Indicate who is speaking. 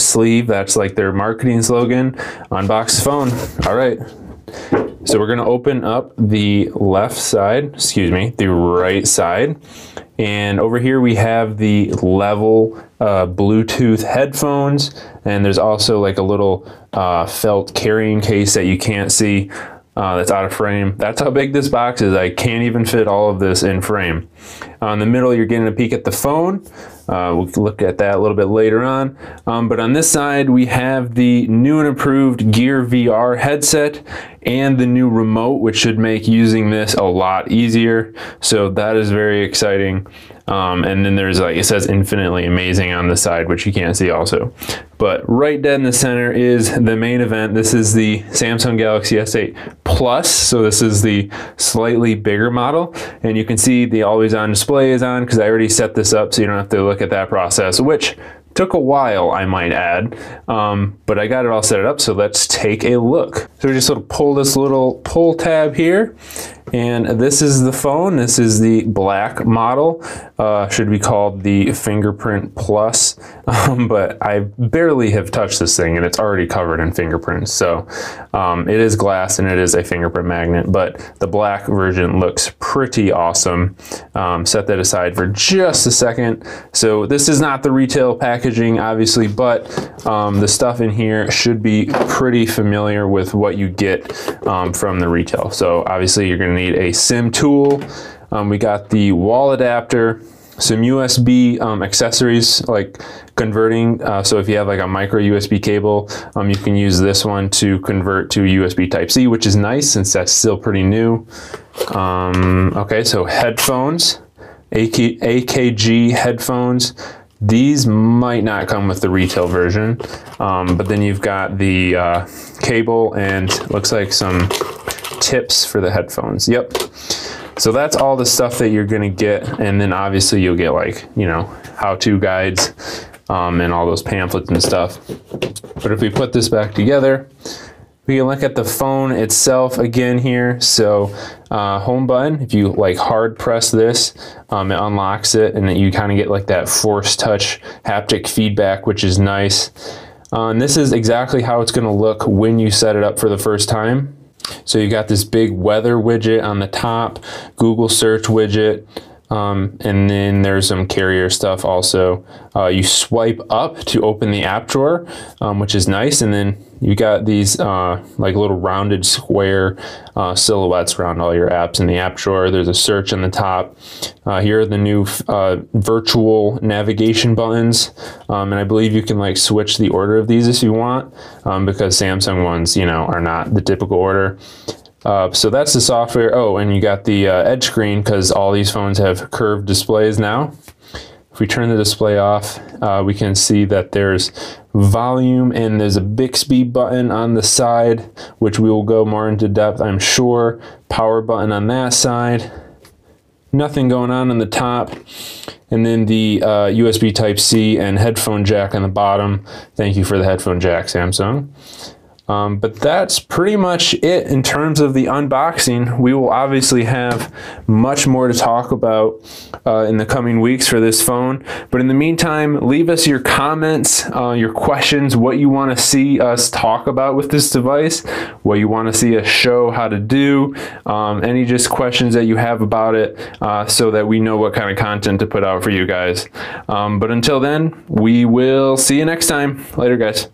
Speaker 1: sleeve. That's like their marketing slogan. Unbox phone. All right. So we're gonna open up the left side, excuse me, the right side. And over here we have the level uh, Bluetooth headphones. And there's also like a little uh, felt carrying case that you can't see uh, that's out of frame. That's how big this box is. I can't even fit all of this in frame. On the middle, you're getting a peek at the phone. Uh, we'll look at that a little bit later on. Um, but on this side, we have the new and improved Gear VR headset and the new remote, which should make using this a lot easier. So that is very exciting. Um, and then there's like, it says infinitely amazing on the side, which you can't see also. But right dead in the center is the main event. This is the Samsung Galaxy S8 Plus. So this is the slightly bigger model. And you can see the always on display is on because I already set this up so you don't have to look at that process, which Took a while, I might add, um, but I got it all set up, so let's take a look. So we just sort of pull this little pull tab here, and this is the phone. This is the black model. Uh, should be called the Fingerprint Plus, um, but I barely have touched this thing, and it's already covered in fingerprints. So um, it is glass, and it is a fingerprint magnet, but the black version looks pretty awesome. Um, set that aside for just a second. So this is not the retail packaging, obviously, but um, the stuff in here should be pretty familiar with what you get um, from the retail. So obviously you're gonna need a SIM tool. Um, we got the wall adapter, some USB um, accessories like converting. Uh, so if you have like a micro USB cable, um, you can use this one to convert to USB Type C, which is nice since that's still pretty new. Um, okay, so headphones, AK, AKG headphones. These might not come with the retail version, um, but then you've got the uh, cable and looks like some tips for the headphones. Yep. So that's all the stuff that you're gonna get, and then obviously you'll get like, you know, how-to guides um, and all those pamphlets and stuff. But if we put this back together, we can look at the phone itself again here. So uh, home button, if you like hard press this, um, it unlocks it and then you kind of get like that force touch haptic feedback, which is nice. Uh, and this is exactly how it's going to look when you set it up for the first time. So you got this big weather widget on the top, Google search widget, um, and then there's some carrier stuff also. Uh, you swipe up to open the app drawer, um, which is nice. And then you got these uh, like little rounded square uh, silhouettes around all your apps in the app drawer. There's a search on the top. Uh, here are the new uh, virtual navigation buttons. Um, and I believe you can like switch the order of these if you want um, because Samsung ones, you know, are not the typical order. Uh, so that's the software. Oh, and you got the uh, edge screen because all these phones have curved displays now. If we turn the display off, uh, we can see that there's volume and there's a Bixby button on the side, which we will go more into depth, I'm sure. Power button on that side. Nothing going on on the top. And then the uh, USB Type-C and headphone jack on the bottom. Thank you for the headphone jack, Samsung. Um, but that's pretty much it in terms of the unboxing. We will obviously have much more to talk about uh, in the coming weeks for this phone. But in the meantime, leave us your comments, uh, your questions, what you want to see us talk about with this device, what you want to see us show how to do, um, any just questions that you have about it uh, so that we know what kind of content to put out for you guys. Um, but until then, we will see you next time. Later, guys.